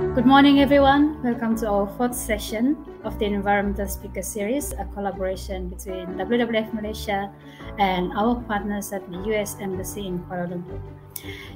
Good morning, everyone. Welcome to our fourth session of the Environmental Speaker Series, a collaboration between WWF Malaysia and our partners at the US Embassy in Kuala Lumpur.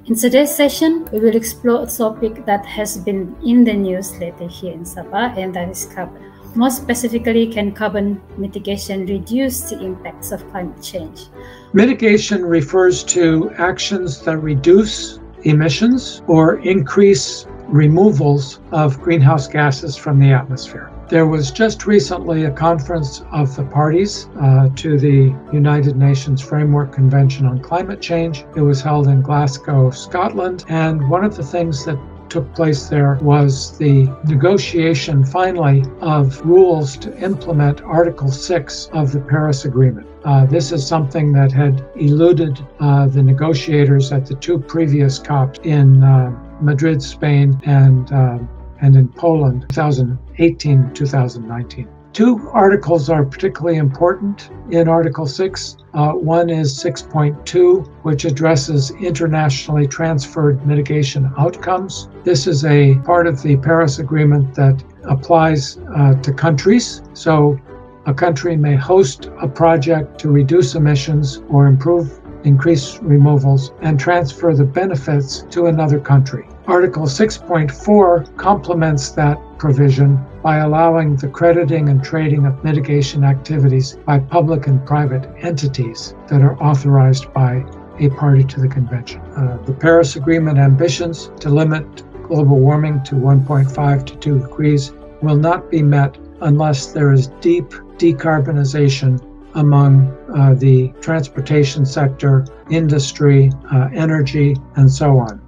In today's session, we will explore a topic that has been in the news lately here in Sabah, and that is carbon. More specifically, can carbon mitigation reduce the impacts of climate change? Mitigation refers to actions that reduce emissions or increase removals of greenhouse gases from the atmosphere. There was just recently a conference of the parties uh, to the United Nations Framework Convention on Climate Change. It was held in Glasgow, Scotland, and one of the things that took place there was the negotiation finally of rules to implement Article 6 of the Paris Agreement. Uh, this is something that had eluded uh, the negotiators at the two previous COPs in uh, Madrid, Spain, and uh, and in Poland, 2018 2019. Two articles are particularly important in Article 6. Uh, one is 6.2, which addresses internationally transferred mitigation outcomes. This is a part of the Paris Agreement that applies uh, to countries. So a country may host a project to reduce emissions or improve increase removals, and transfer the benefits to another country. Article 6.4 complements that provision by allowing the crediting and trading of mitigation activities by public and private entities that are authorized by a party to the convention. Uh, the Paris Agreement ambitions to limit global warming to 1.5 to 2 degrees will not be met unless there is deep decarbonization among uh, the transportation sector, industry, uh, energy, and so on.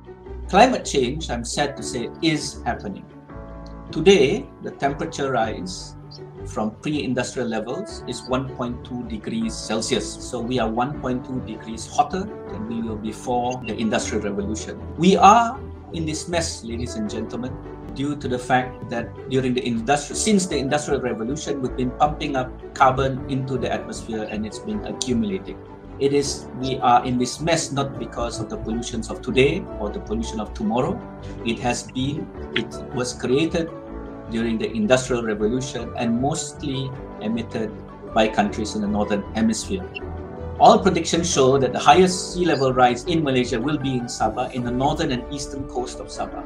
Climate change, I'm sad to say, is happening. Today, the temperature rise from pre-industrial levels is 1.2 degrees Celsius. So we are 1.2 degrees hotter than we were before the industrial revolution. We are in this mess, ladies and gentlemen, due to the fact that during the industrial since the industrial revolution we've been pumping up carbon into the atmosphere and it's been accumulating. It is we are in this mess not because of the pollutions of today or the pollution of tomorrow. It has been it was created during the industrial revolution and mostly emitted by countries in the northern hemisphere all predictions show that the highest sea level rise in Malaysia will be in Sabah, in the northern and eastern coast of Sabah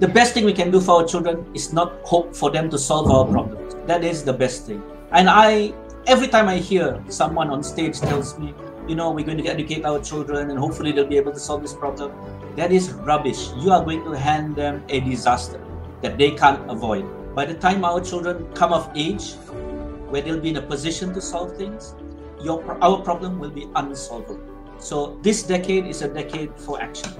the best thing we can do for our children is not hope for them to solve our problems. That is the best thing. And I, every time I hear someone on stage tells me, you know, we're going to educate our children and hopefully they'll be able to solve this problem, that is rubbish. You are going to hand them a disaster that they can't avoid. By the time our children come of age, where they'll be in a position to solve things, your our problem will be unsolvable. So this decade is a decade for action.